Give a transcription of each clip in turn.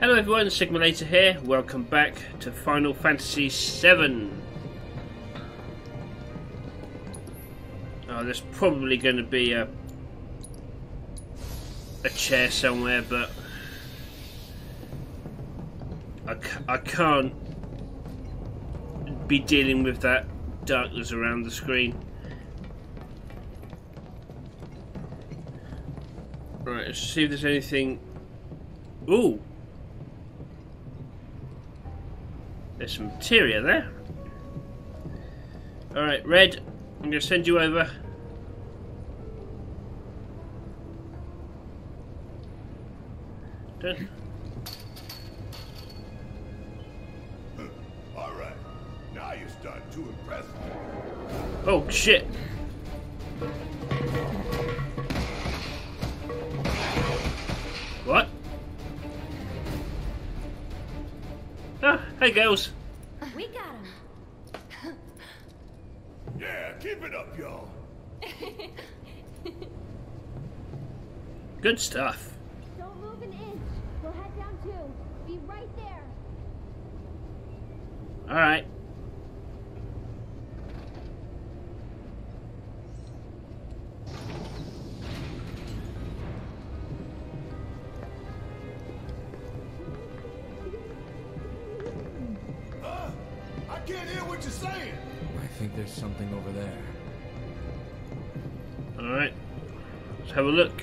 Hello everyone, Sigma Later here. Welcome back to Final Fantasy VII. Oh, there's probably going to be a a chair somewhere, but I, I can't be dealing with that darkness around the screen. Right, let's see if there's anything. Ooh! There's some materia there. Alright, Red, I'm going to send you over. Done. All right. Now you're starting to impress me. Oh, shit. Hey girls. We got him. Yeah, keep it up, y'all. Good stuff. Don't move an inch. We'll head down too. Be right there. Alright. Huh? Something over there. Alright. Let's have a look.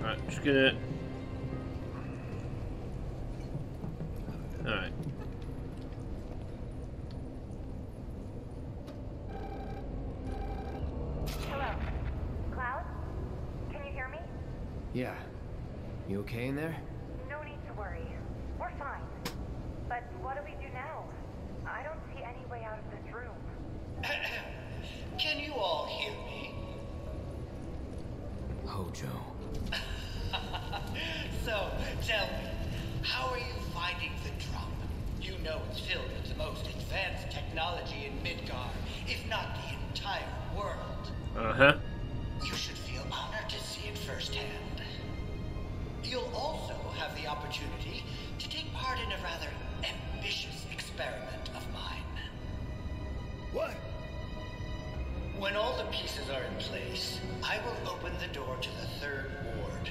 Alright, just gonna. Alright. Hello. Cloud? Can you hear me? Yeah. You okay in there? No need to worry. We're fine. But what do we do now? I don't see any way out of this room. Can you all hear me? Hojo. So, tell me, how are you finding the drop? You know it's filled with the most advanced technology in Midgar, if not the entire world. Uh huh. You should feel honored to see it firsthand. You'll also have the opportunity to take part in a rather ambitious experiment of mine. What? When all the pieces are in place, I will open the door to the third ward.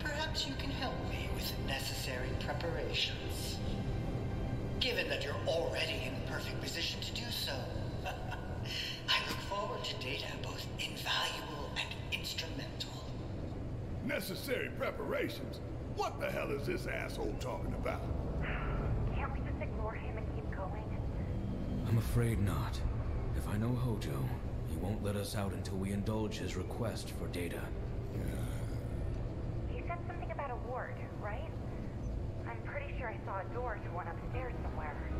Perhaps you can help me with necessary preparations. Given that you're already in the perfect position to do so, I look forward to data both invaluable and instrumental. Necessary preparations? What the hell is this asshole talking about? Can't we just ignore him and keep going? I'm afraid not. If I know Hojo, he won't let us out until we indulge his request for data. He said something about a ward, right? I'm pretty sure I saw a door to one upstairs somewhere.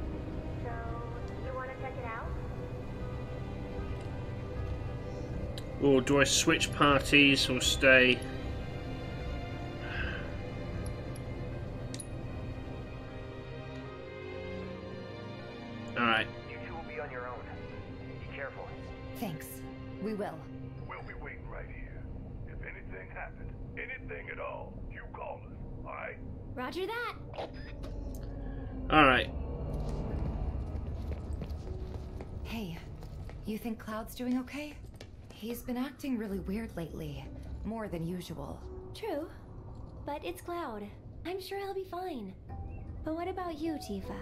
So, you want to check it out? Or do I switch parties or stay? Roger that. Alright. Hey, you think Cloud's doing okay? He's been acting really weird lately. More than usual. True. But it's Cloud. I'm sure he'll be fine. But what about you, Tifa?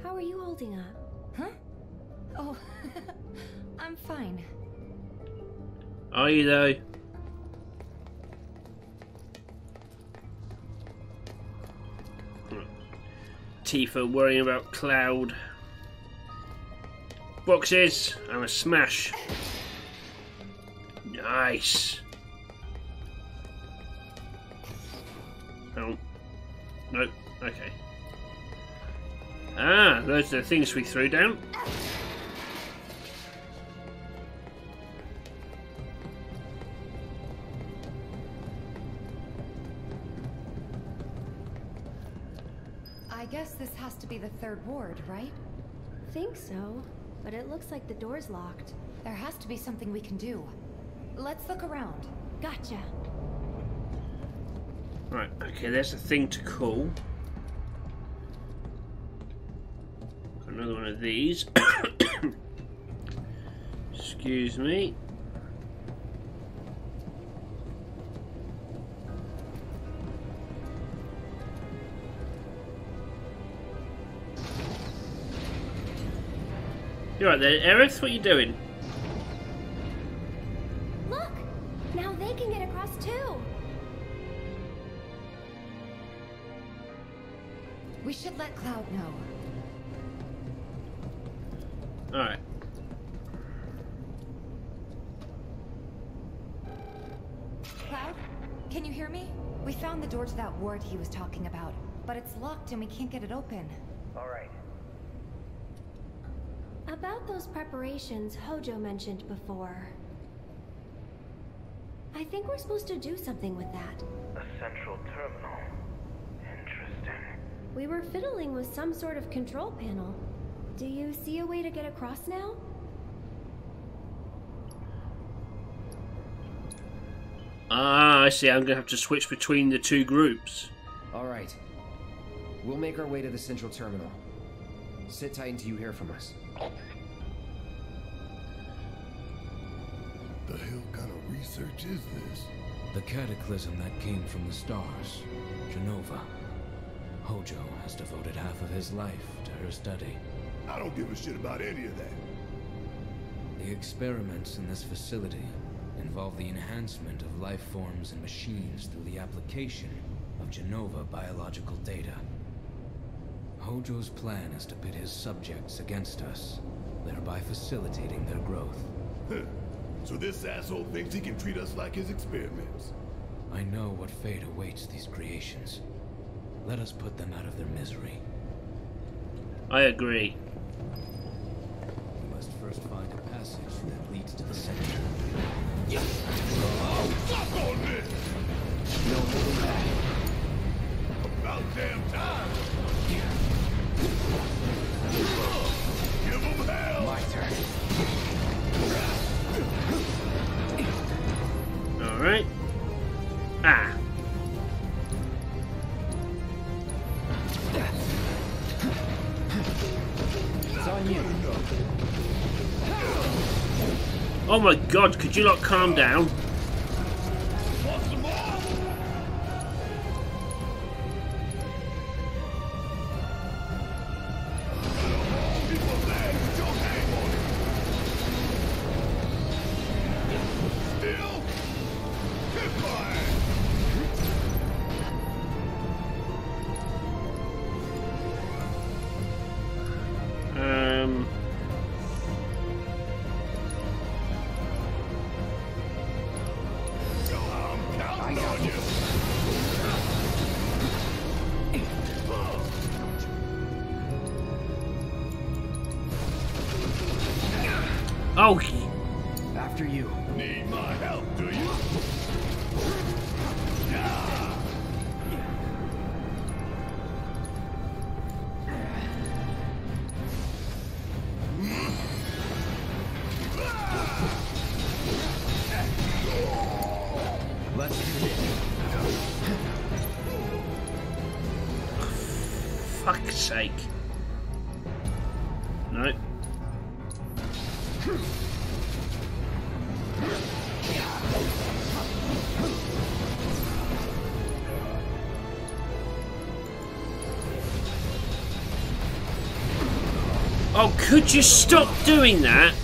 How are you holding up? Huh? Oh, I'm fine. Are you though? Tifa worrying about Cloud. Boxes and a smash. Nice. Oh. Nope. Okay. Ah, those are the things we threw down. To be the third ward, right? Think so. But it looks like the door's locked. There has to be something we can do. Let's look around. Gotcha. Right, okay, there's a thing to call. Got another one of these. Excuse me. You're right there, Aerith, what are you doing? Look! Now they can get across too! We should let Cloud know. Alright. Cloud, can you hear me? We found the door to that ward he was talking about, but it's locked and we can't get it open. Alright. About those preparations Hojo mentioned before. I think we're supposed to do something with that. A central terminal. Interesting. We were fiddling with some sort of control panel. Do you see a way to get across now? Ah, I see. I'm going to have to switch between the two groups. Alright. We'll make our way to the central terminal. Sit tight until you hear from us. The hell kind of research is this? The cataclysm that came from the stars, Jenova. Hojo has devoted half of his life to her study. I don't give a shit about any of that. The experiments in this facility involve the enhancement of life forms and machines through the application of Jenova biological data. Hojo's plan is to pit his subjects against us, thereby facilitating their growth. Huh. So this asshole thinks he can treat us like his experiments. I know what fate awaits these creations. Let us put them out of their misery. I agree. We must first find a passage that leads to the center. Yes! Fuck on this! No holding back. About damn time! Oh my god, could you not calm down? After you. Could you stop doing that?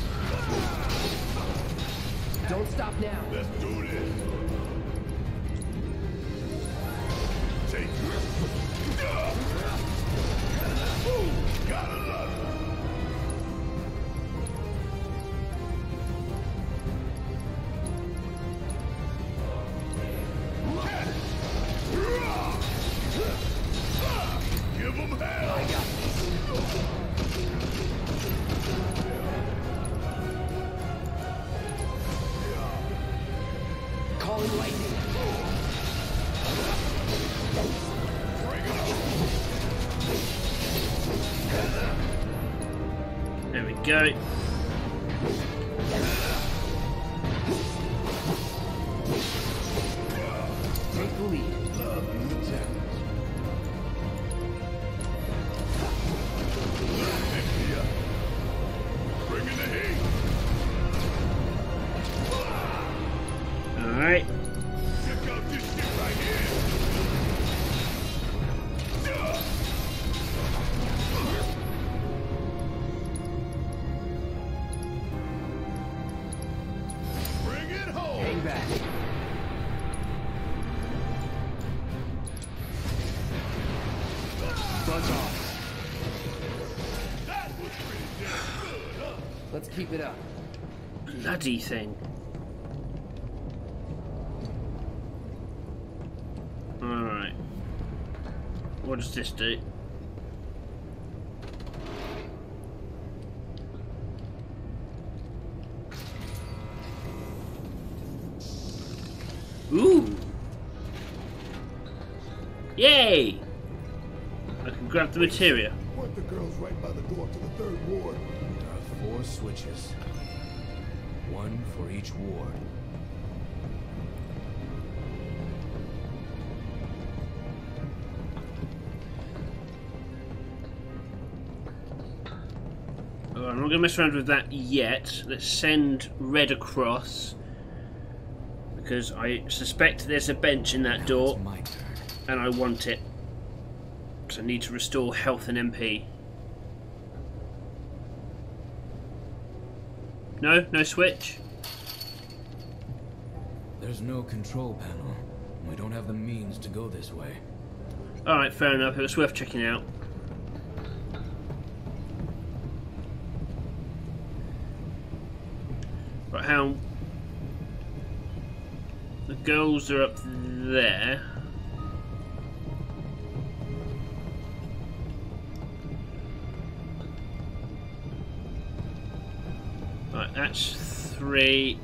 Go. Bloody thing. Alright. What does this do? Ooh! Yay! I can grab the materia. Ward. Oh, I'm not going to mess around with that yet. Let's send red across. Because I suspect there's a bench in that Now door, It's my turn. and I want it. So I need to restore health and MP. No? No switch? There's no control panel. We don't have the means to go this way. Alright, fair enough. It was worth checking out. Right, how... The girls are up there. Right, that's three.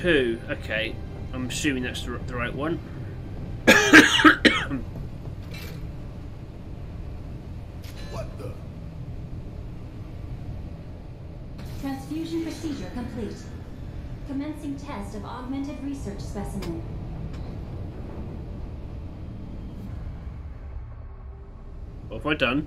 Two. Okay, I'm assuming that's the, the right one. What the? Transfusion procedure complete. Commencing test of augmented research specimen. What have I done?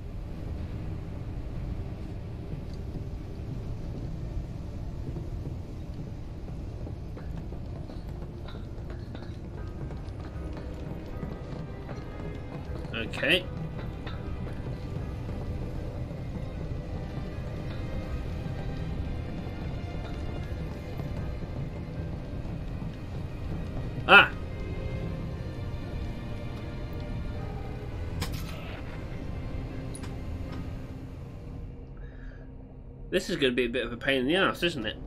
This is going to be a bit of a pain in the ass, isn't it?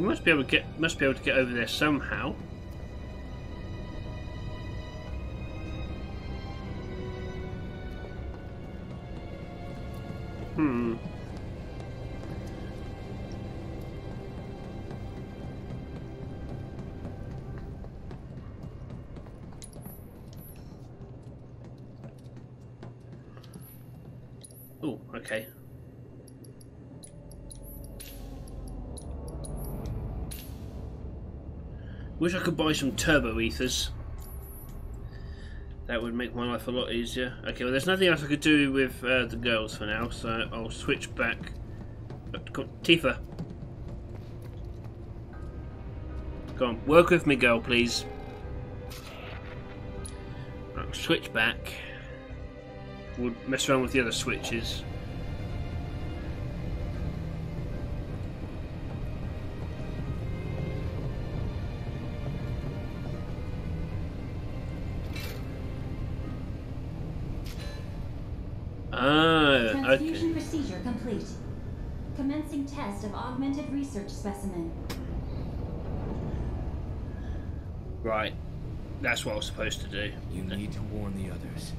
We must be able to get must be able to get over there somehow. Wish I could buy some turbo ethers. That would make my life a lot easier. Okay, well, there's nothing else I could do with uh, the girls for now, so I'll switch back. Tifa. Go on, work with me, girl, please. Switch back. We'll mess around with the other switches. Specimen. Right. That's what I was supposed to do. You need to warn the others.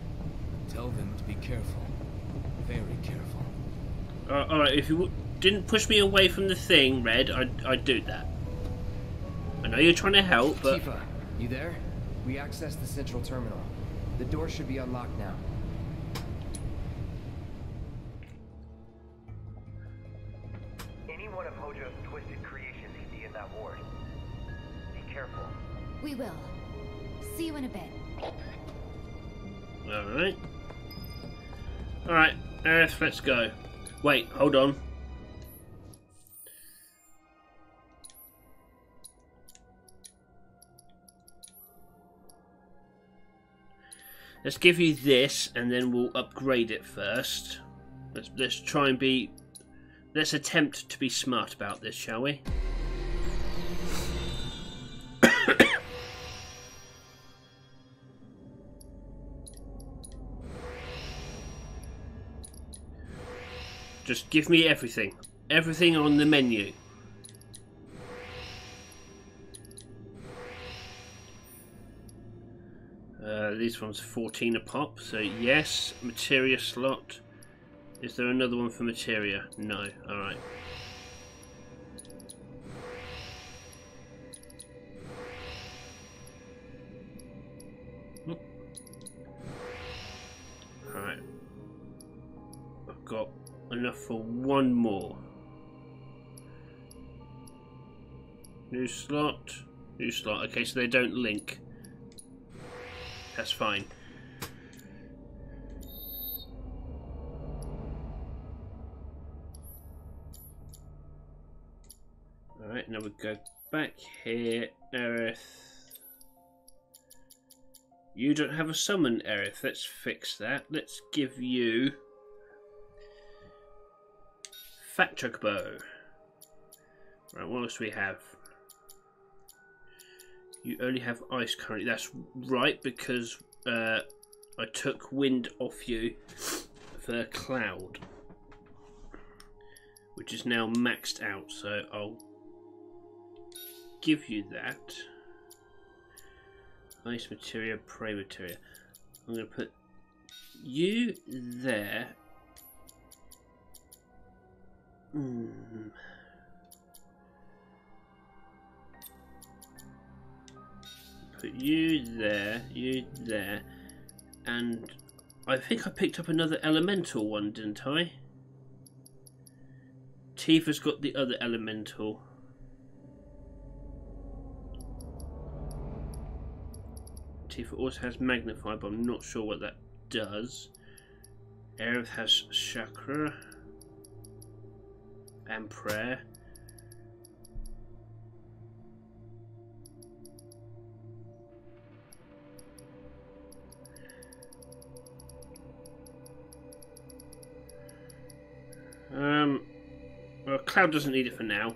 Tell them to be careful. Very careful. Uh, Alright, if you w- didn't push me away from the thing, Red, I'd, I'd do that. I know you're trying to help, but. Tifa, you there? We accessed the central terminal. The door should be unlocked now. Any one of Hojo's twisted creations could be in that ward. Be careful. We will. See you in a bit. Alright. Alright, Aerith, let's go. Wait, hold on. Let's give you this and then we'll upgrade it first. Let's let's try and be let's attempt to be smart about this, shall we? Just give me everything. Everything on the menu. Uh, these ones 14 a pop, so yes. Materia slot. Is there another one for materia? No. Alright. Alright. I've got enough for one more. New slot. New slot. Okay, so they don't link. That's fine. Now we go back here. Aerith. You don't have a summon, Aerith. Let's fix that. Let's give you Fat Chocobo. Right, what else do we have? You only have ice currently. That's right because uh, I took wind off you for cloud, which is now maxed out. So I'll give you that. Ice materia, prayer materia. I'm going to put you there. Hmm. Put you there, you there, and I think I picked up another elemental one, didn't I? Tifa's got the other elemental. Tifa also has magnify, but I'm not sure what that does. Aerith has chakra and prayer. Um, well, Cloud doesn't need it for now.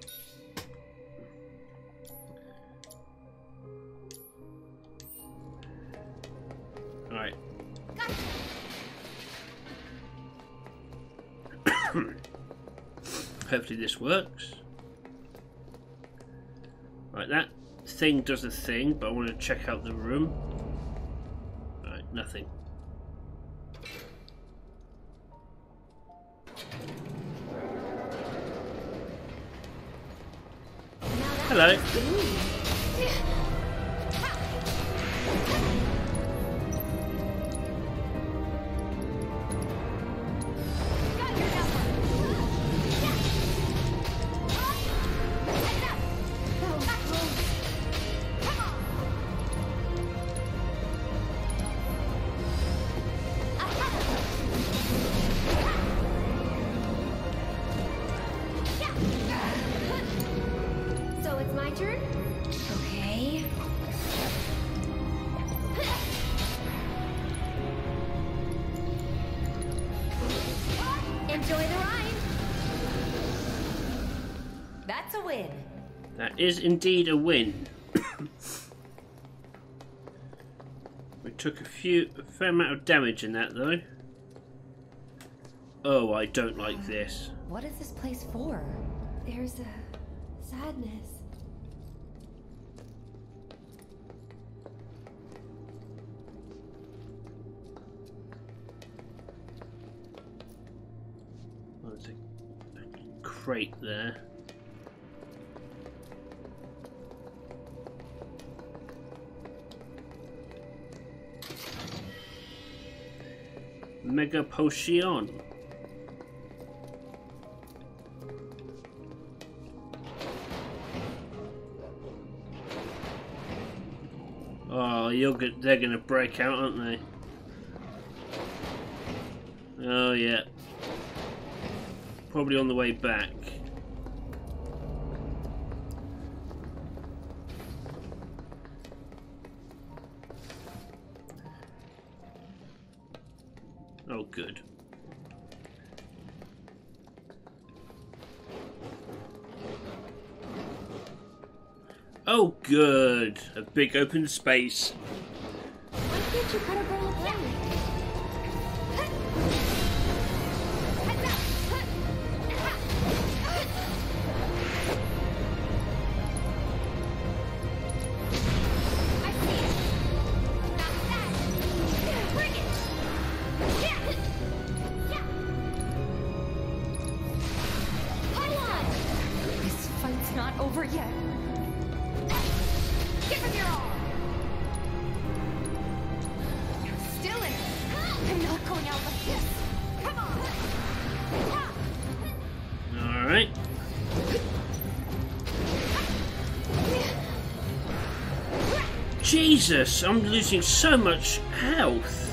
Hopefully this works. Right, that thing does a thing, but I want to check out the room. Right, nothing. Hello. That is indeed a win. we took a few, a fair amount of damage in that though. Oh, I don't like um, this. What is this place for? There's a sadness. There's a, a crate there. Mega Potion. Oh, you're good. They're gonna break out, aren't they? Oh yeah. Probably on the way back. Oh, good. Oh, good. A big open space. Why can't you a Jesus, I'm losing so much health.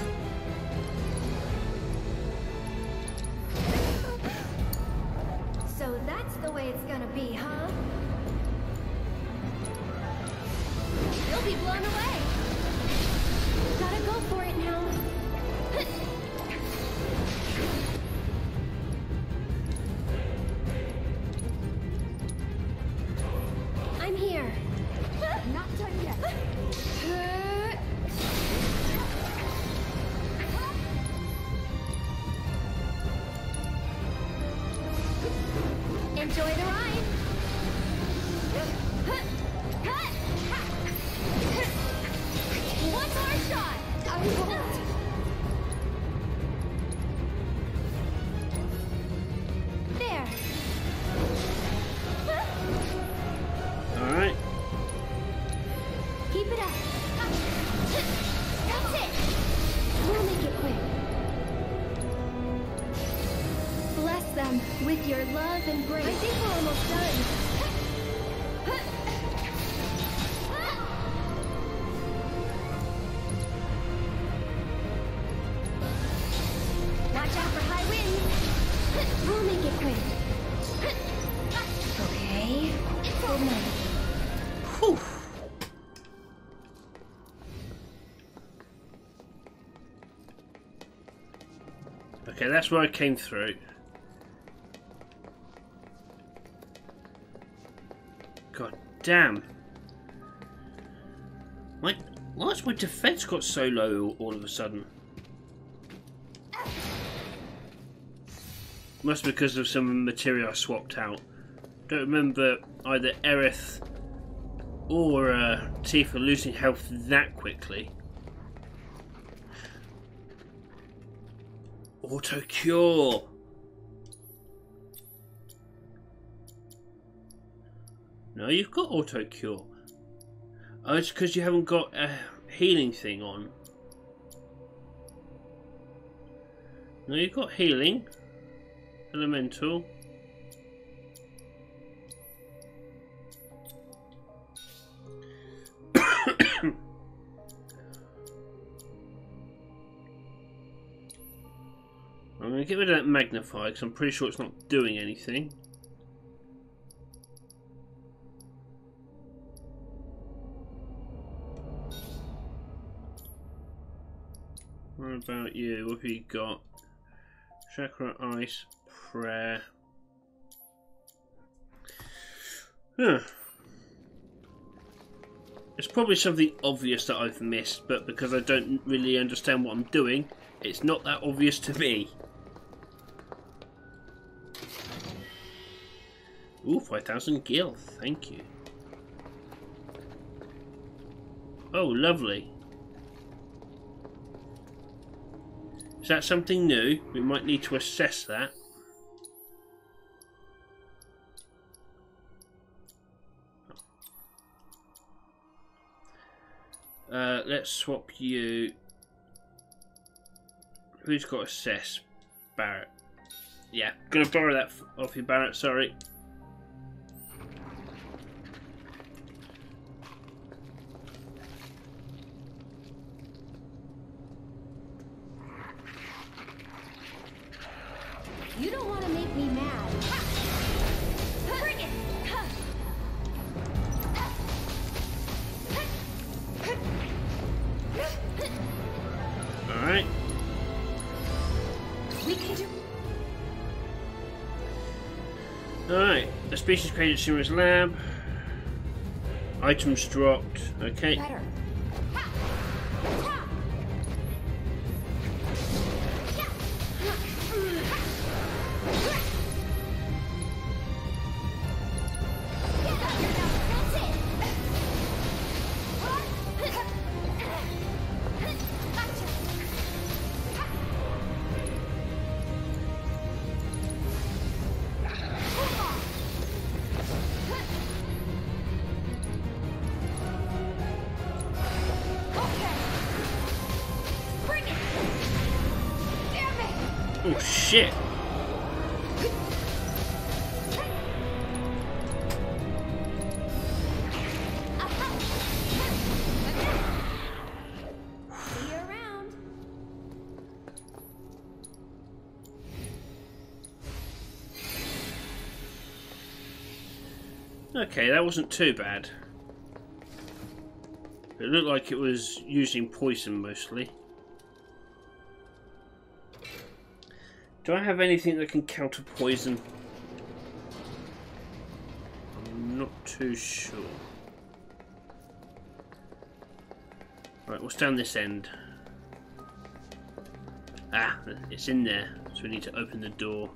Whew. Okay, that's where I came through. God damn. My, why's my defense got so low all of a sudden? Must be because of some material I swapped out. Don't remember either Aerith or uh, Tifa losing health that quickly. Auto cure. No, you've got auto cure. Oh, it's because you haven't got a healing thing on. No, you've got healing. Elemental. I'm going to get rid of that magnify because I'm pretty sure it's not doing anything. What about you? What have you got? Chakra Ice, Prayer. Huh. It's probably something obvious that I've missed, but because I don't really understand what I'm doing, it's not that obvious to me. Ooh, 5,000 gil. Thank you. Oh, lovely. Is that something new? We might need to assess that. Uh, let's swap you. Who's got assess? Barret. Yeah, gonna borrow that off you, Barret. Sorry. Created Simra's lab. Items dropped. Okay. Better. Okay, that wasn't too bad. It looked like it was using poison mostly. Do I have anything that can counter poison? I'm not too sure. Right, what's down this end? Ah, it's in there, so we need to open the door.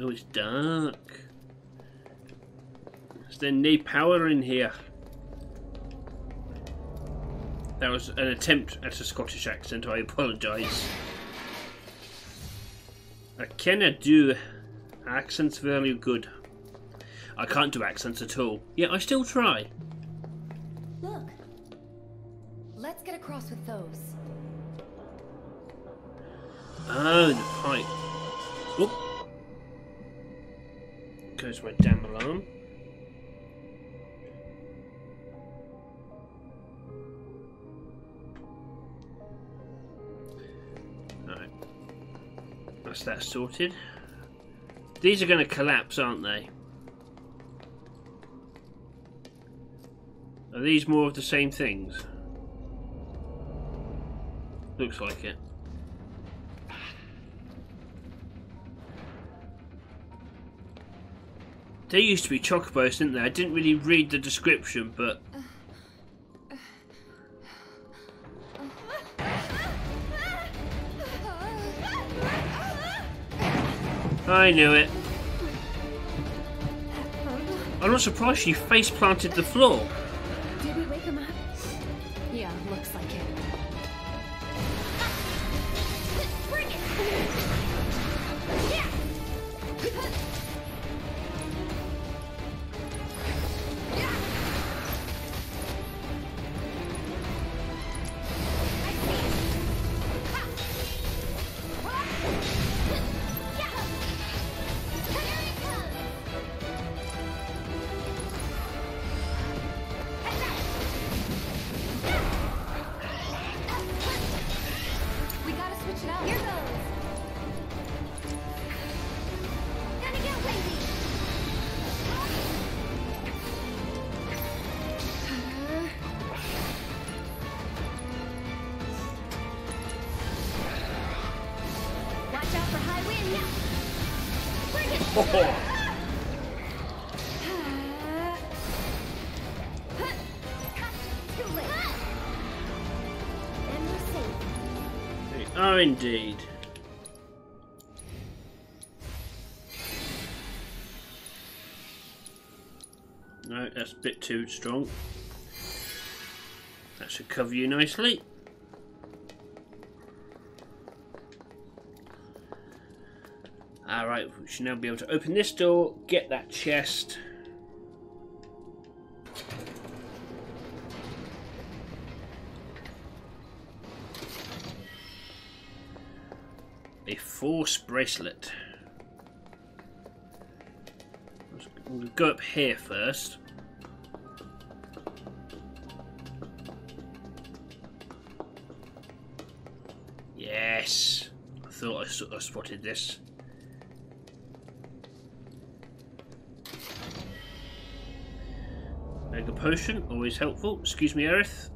Oh, it's dark. Is there no power in here? That was an attempt at a Scottish accent, I apologise. I cannot do accents very good. I can't do accents at all. Yeah, I still try. Sorted. These are going to collapse, aren't they? Are these more of the same things? Looks like it. They used to be chocobos, didn't they? I didn't really read the description, but I knew it. I'm not surprised she face planted the floor. indeed. No, that's a bit too strong. That should cover you nicely. Alright, we should now be able to open this door, get that chest, force bracelet. We'll go up here first. Yes! I thought I, of spotted this. Mega potion, always helpful. Excuse me, Aerith.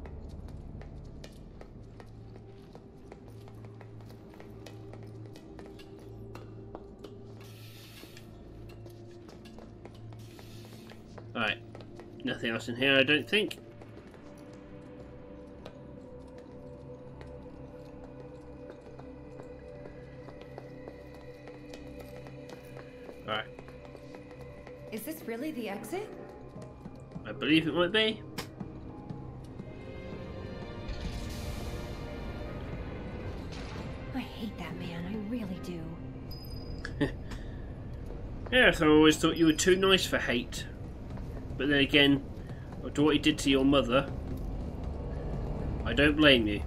Nothing else in here, I don't think. Alright. Is this really the exit? I believe it might be. I hate that man, I really do. Yes, I always thought you were too nice for hate. But then again, after what he did to your mother, I don't blame you.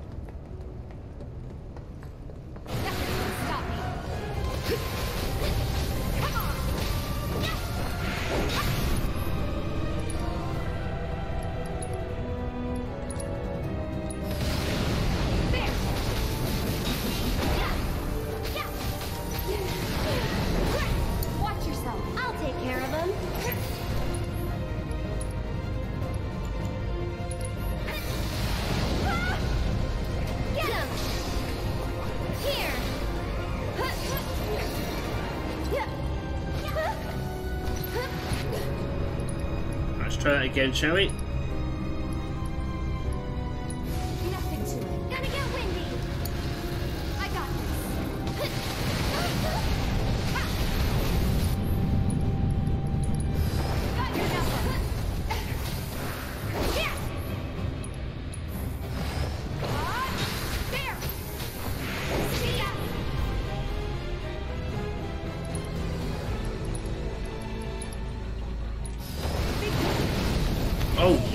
Shall we?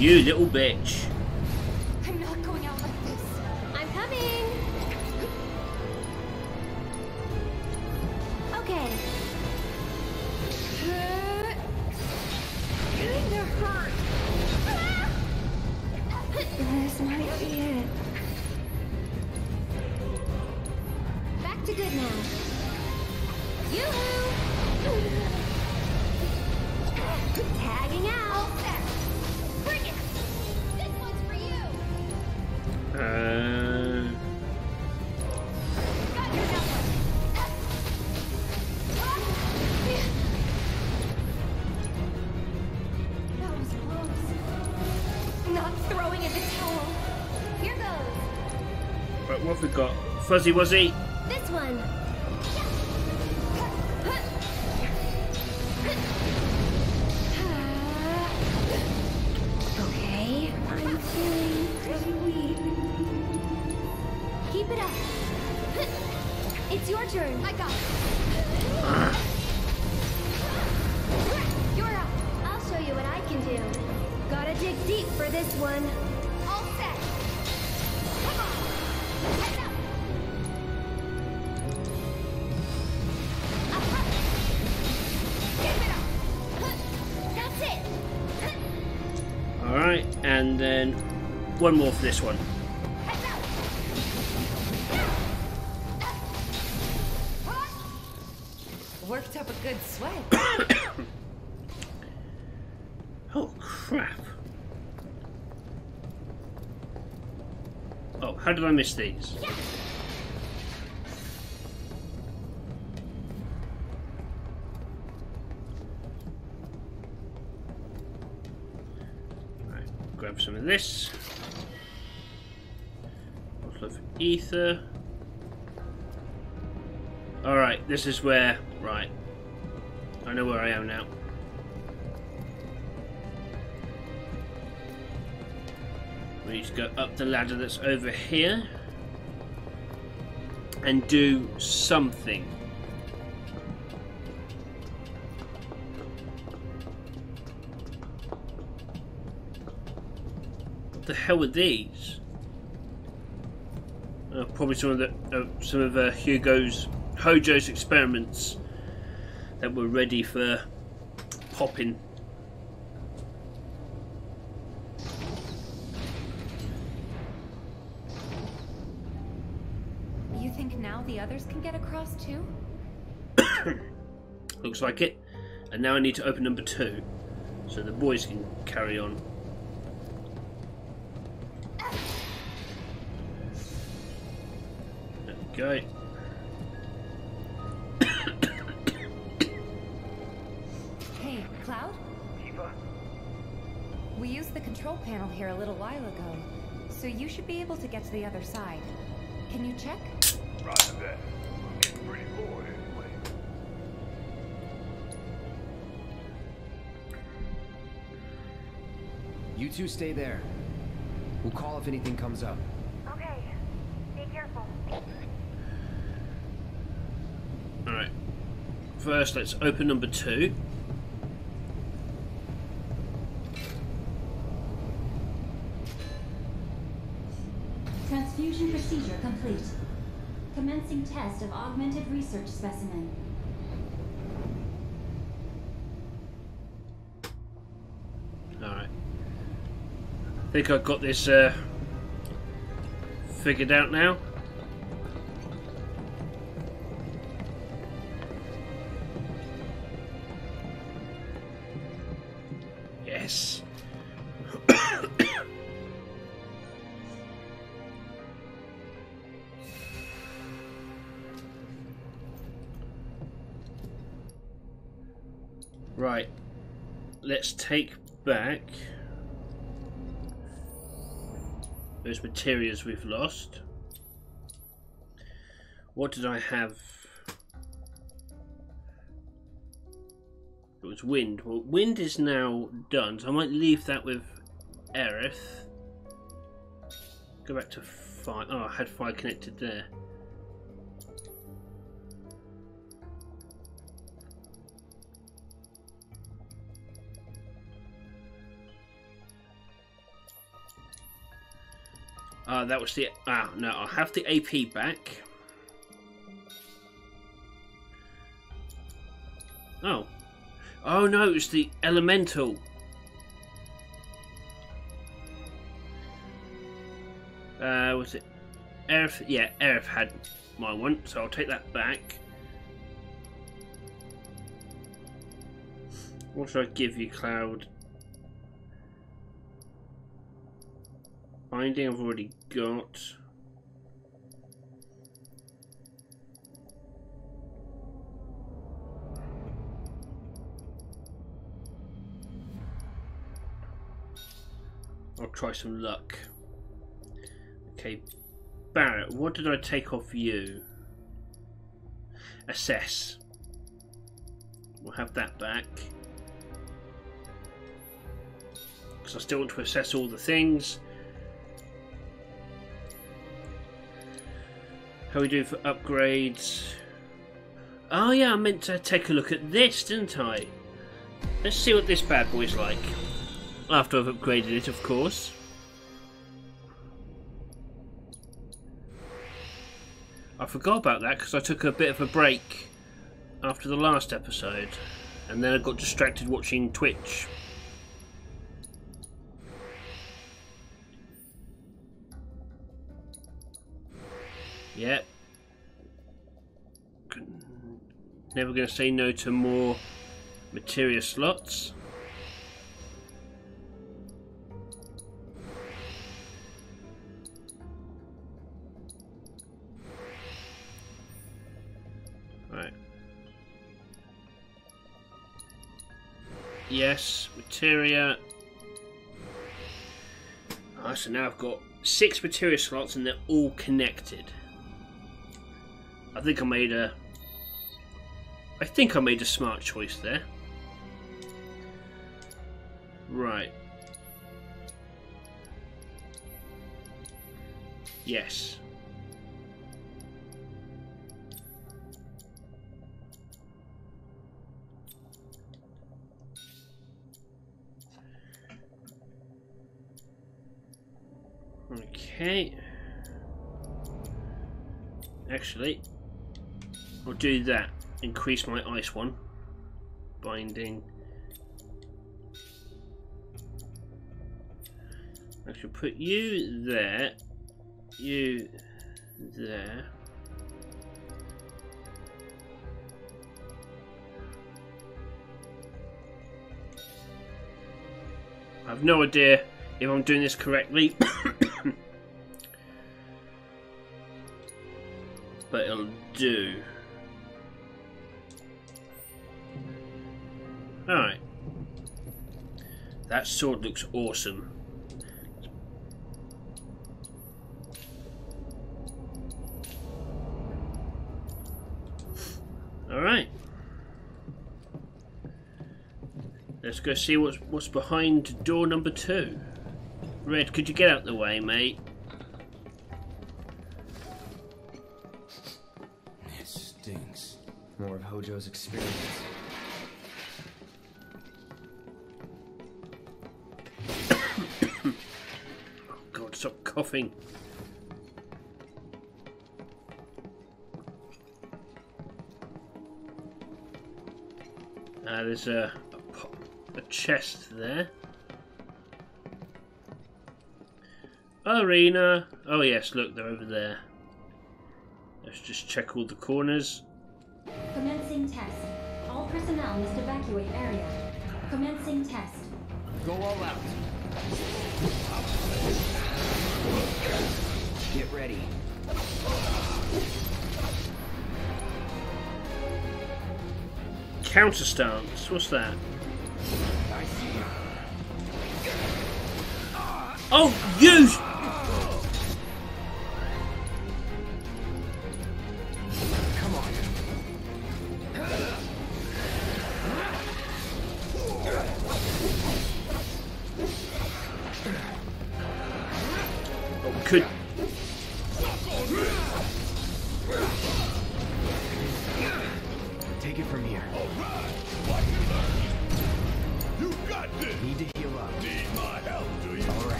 You little bitch. I'm not going out like this. I'm coming! Okay. Kinda hurt. This might be it. Back to good now. Yoo-hoo! Tagging out. Fuzzy Wuzzy. One more for this one. Worked up a good sweat. Oh, crap. Oh, how did I miss these? ether. Alright, this is where... Right. I know where I am now. We need to go up the ladder that's over here. And do something. What the hell are these? Probably some of the uh, some of uh, Hugo's Hojo's experiments that were ready for popping. You think now the others can get across too? Looks like it. And now I need to open number two, so the boys can carry on. There we go. Hey, Cloud? Eva? We used the control panel here a little while ago, so you should be able to get to the other side. Can you check? Roger that. I'm getting pretty bored anyway. You two stay there. We'll call if anything comes up. Okay. Be careful. Alright. First, let's open number two. Transfusion procedure complete. Commencing test of augmented research specimen. Alright. I think I've got this uh, figured out now. Right. Let's take back those materials we've lost. What did I have? Was wind. Well, wind is now done, so I might leave that with Aerith. Go back to fire. Oh, I had fire connected there. Uh, that was the. Ah, no, I'll have the AP back. Oh. Oh no, it was the elemental. Uh, was it? Aerith? Yeah, Aerith had my one, so I'll take that back. What should I give you, Cloud? Binding I've already got. I'll try some luck. Okay, Barret, what did I take off you? Assess. We'll have that back. Because I still want to assess all the things. How we do for upgrades? Oh yeah, I meant to take a look at this, didn't I? Let's see what this bad boy's like. After I've upgraded it, of course. I forgot about that because I took a bit of a break after the last episode. And then I got distracted watching Twitch. Yep. Never going to say no to more materia slots. Yes, materia. So now I've got six materia slots and they're all connected. I think I made a. I think I made a smart choice there. Right. Yes. Okay. Actually, I'll do that. Increase my ice one. Binding. I should put you there. You there. I have no idea if I'm doing this correctly. but it'll do. Alright. That sword looks awesome. Alright. Let's go see what's what's behind door number two. Red, could you get out the way, mate? More of Hojo's experience. oh God, stop coughing. Uh, there's a, a, a chest there. Arena. Oh yes, look, they're over there. Let's just check all the corners. Commencing test. All personnel must evacuate area. Commencing test. Go all out. Get ready. Counter stance. What's that? I see you. Oh, you!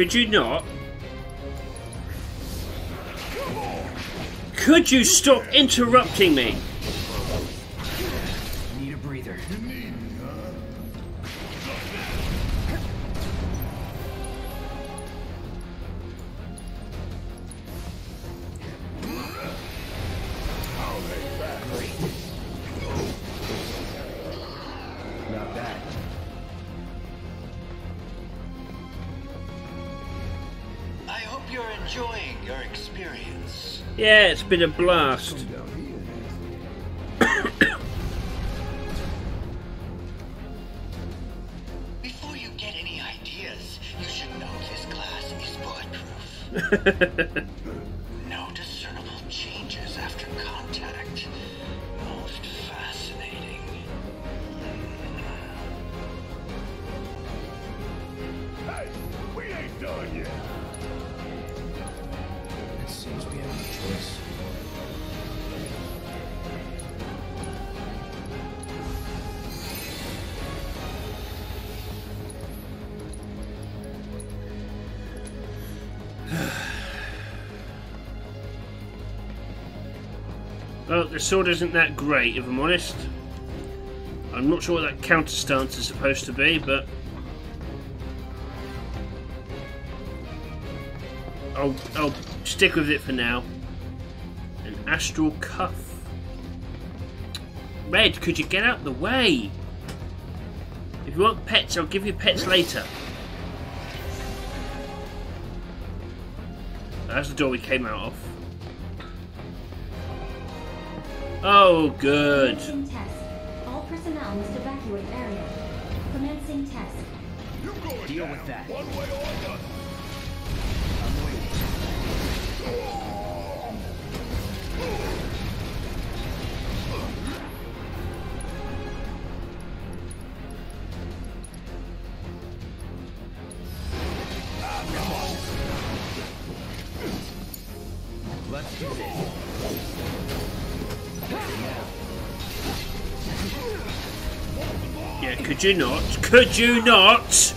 Could you not? Could you stop interrupting me? Been a blast. Before you get any ideas, you should know this glass is bulletproof. the sword isn't that great, if I'm honest. I'm not sure what that counter stance is supposed to be, but I'll I'll stick with it for now. An astral cuff. Red, could you get out the way? If you want pets, I'll give you pets later. That's the door we came out of. Oh, good. All personnel must evacuate area. Commencing test. You going Deal down, with that. One way or another. You not? Could you not?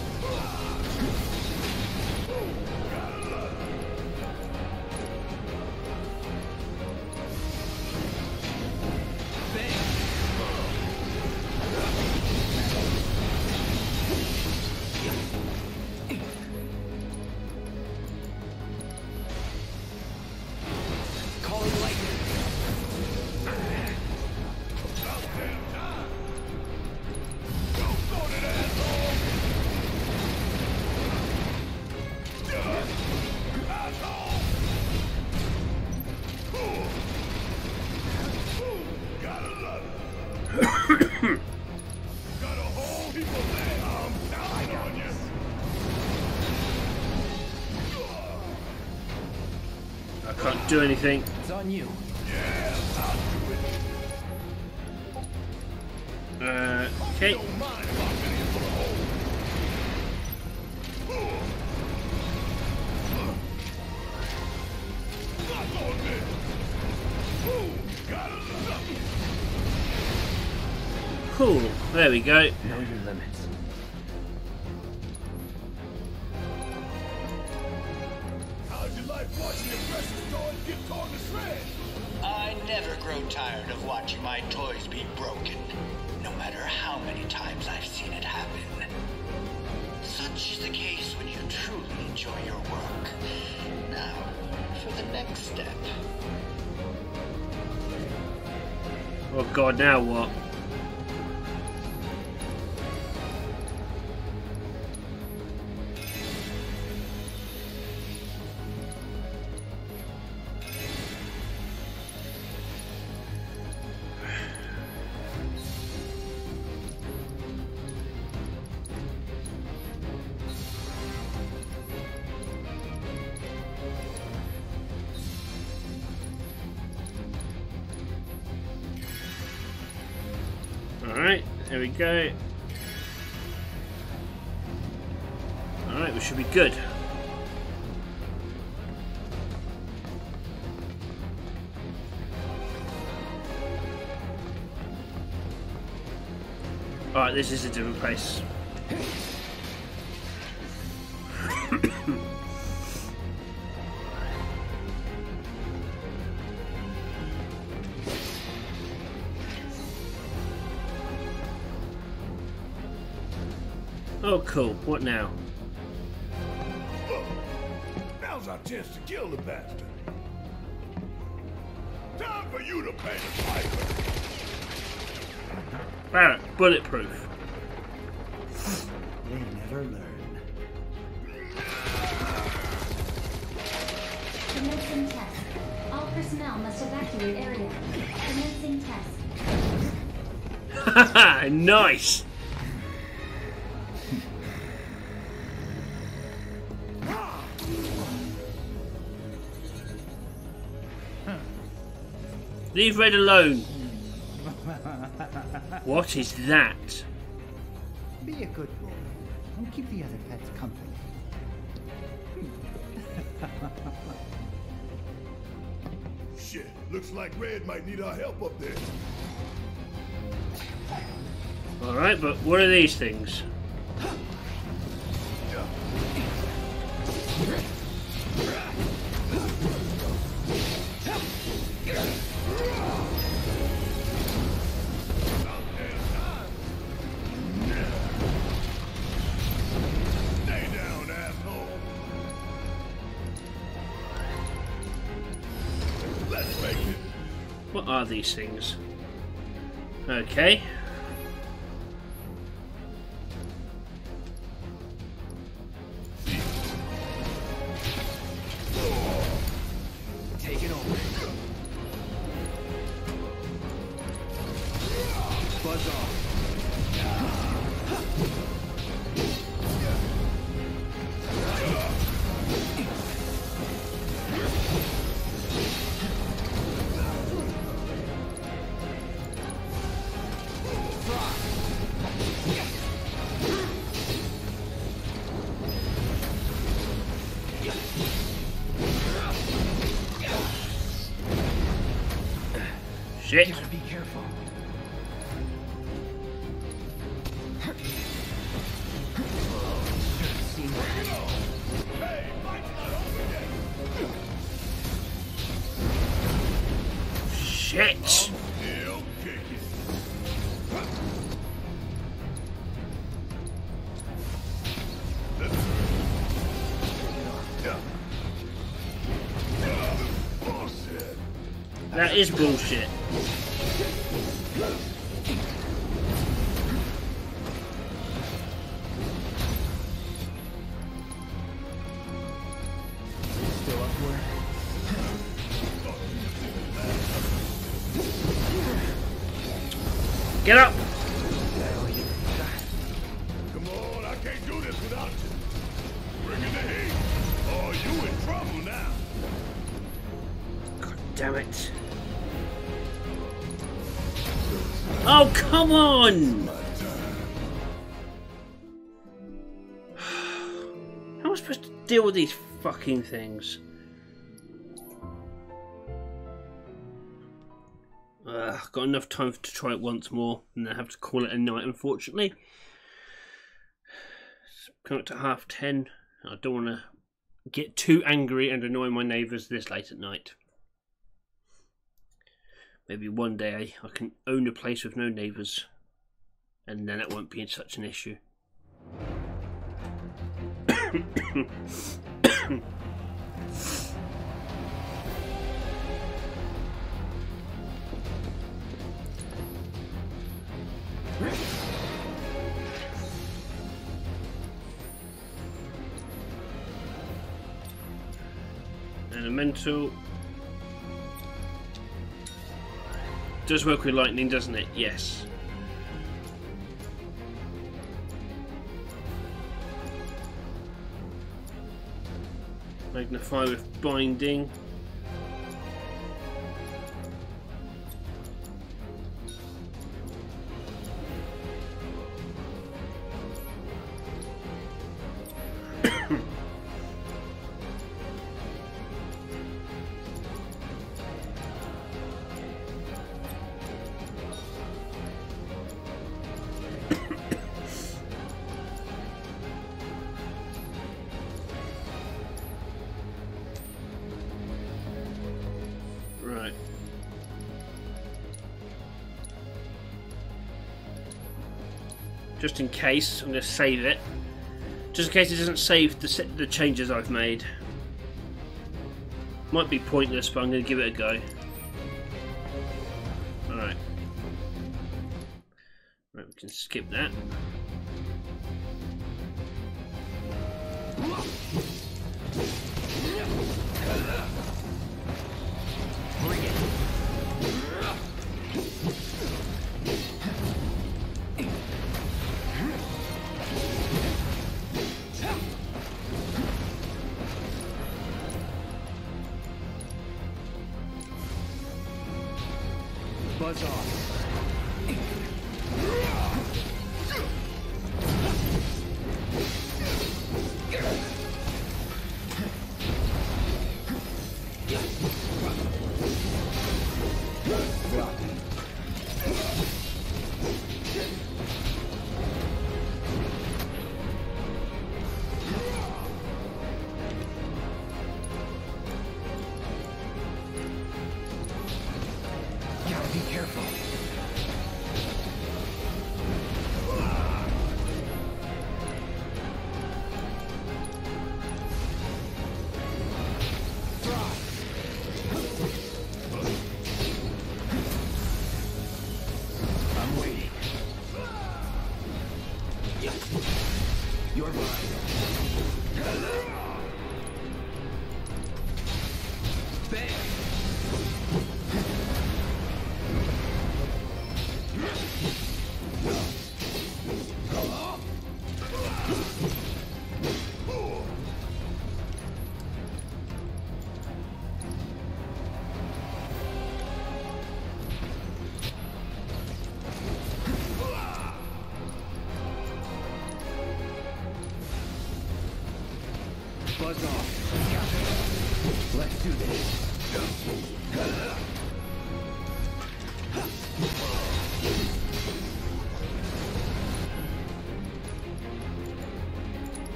Do anything. It's on you. Yeah, I'll do it. Uh, okay. Don't mind if I'm in for a hole. Knock on this. Ooh, got a lot. Cool. There we go. We go. Alright, we should be good. Alright, this is a different place. Cool. What now? Look, now's our chance to kill the bastard. Time for you to pay the piper. Barret, bulletproof. They never learn. Commencing test. All personnel must evacuate area. Commencing test. Nice. Leave Red alone. What is that? Be a good boy and keep the other pets company. Shit, looks like Red might need our help up there. Alright, but what are these things? These things? Okay. Shit. That is bullshit. Get up. Come on, I can't do this without you. Bring in the heat. Oh, you in trouble now. God damn it. Oh, come on! How am I supposed to deal with these fucking things? Got enough time to try it once more, and then have to call it a night, unfortunately. It's coming up to half ten. I don't want to get too angry and annoy my neighbours this late at night. Maybe one day I can own a place with no neighbours, and then it won't be such an issue. Elemental. Does work with lightning, doesn't it? Yes. Magnify with binding. Just in case, I'm going to save it. Just in case it doesn't save the, the changes I've made. Might be pointless, but I'm going to give it a go. Alright. Right, we can skip that. Careful.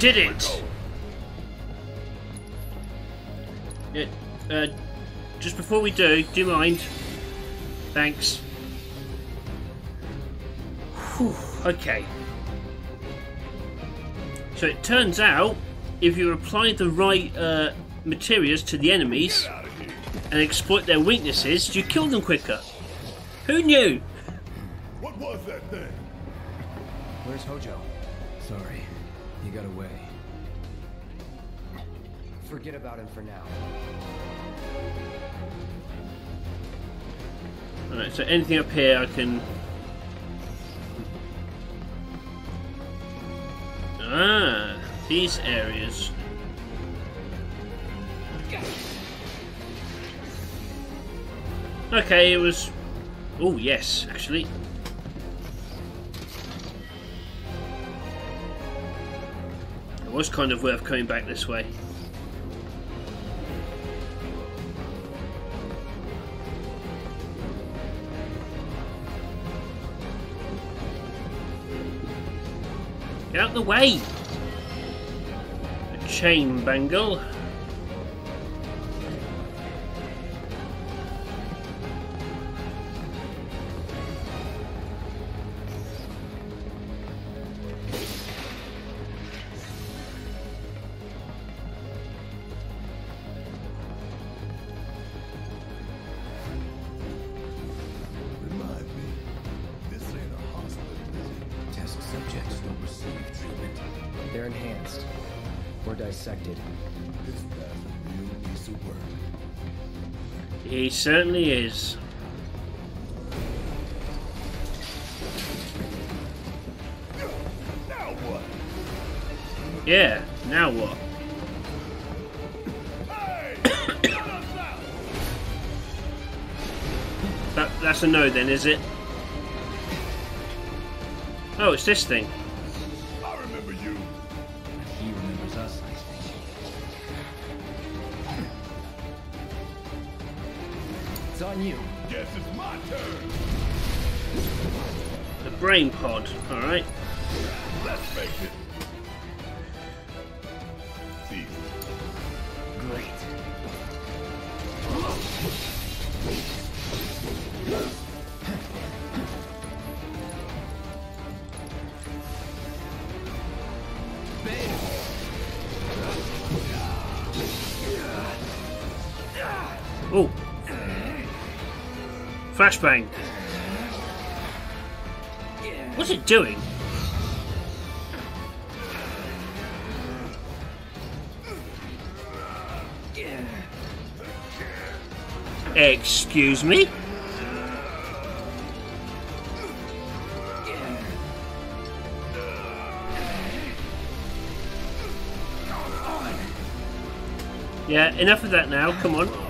Did it! Yeah, uh, just before we do, do you mind? Thanks. Whew, okay. So it turns out, if you apply the right uh, materials to the enemies and exploit their weaknesses, you kill them quicker. Who knew? What was that thing? Where's Hojo? Sorry, he got away. Forget about him for now. Alright, so anything up here I can... Ah, these areas. Okay, it was... Oh, yes, actually. Was kind of worth coming back this way. Get out the way! A chain bangle. Certainly is. Yeah, now what? That, that's a no then, is it? Oh, it's this thing. I remember you. It's on you. Guess it's my turn. The brain pod, alright. Let's face it. See, Great. Flashbang. What's it doing? Excuse me? Yeah, enough of that now, come on.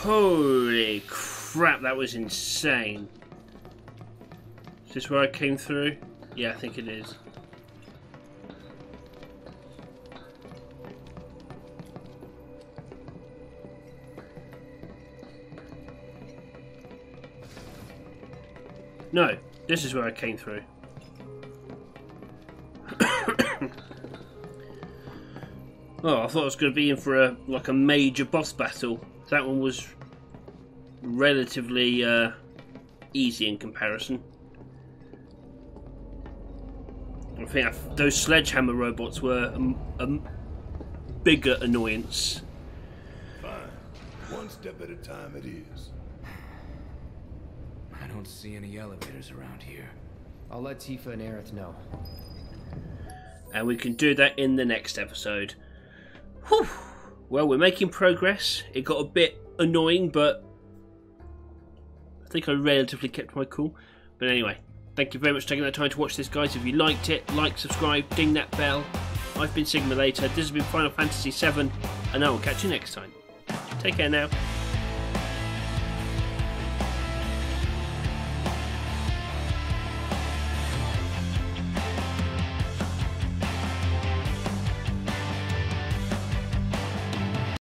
Holy crap, that was insane. Is this where I came through? Yeah, I think it is. No, this is where I came through. oh, I thought I was going to be in for a like a major boss battle. That one was relatively uh, easy in comparison. I think I- those sledgehammer robots were a, a bigger annoyance. Fine. One step at a time it is. I don't see any elevators around here. I'll let Tifa and Aerith know. and we can do that in the next episode. Whew. Well, we're making progress. It got a bit annoying, but I think I relatively kept my cool. But anyway, thank you very much for taking that time to watch this, guys. If you liked it, like, subscribe, ding that bell. I've been Sigma Later. This has been Final Fantasy VII, and I will catch you next time. Take care now.